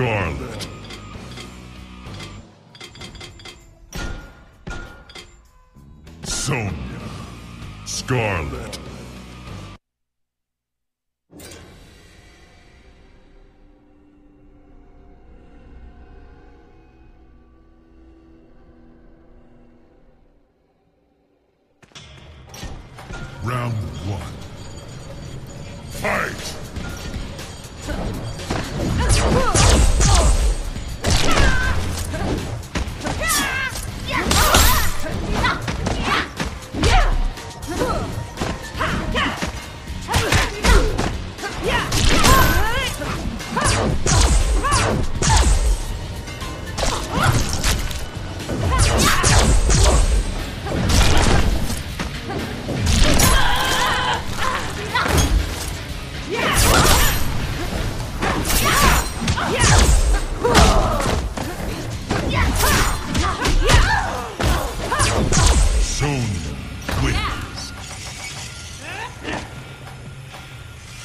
Scarlet. Sonia. Scarlet. Round one. Fight!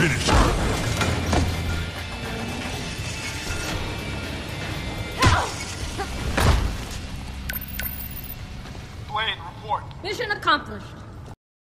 Finish it. Blade, report. Mission accomplished.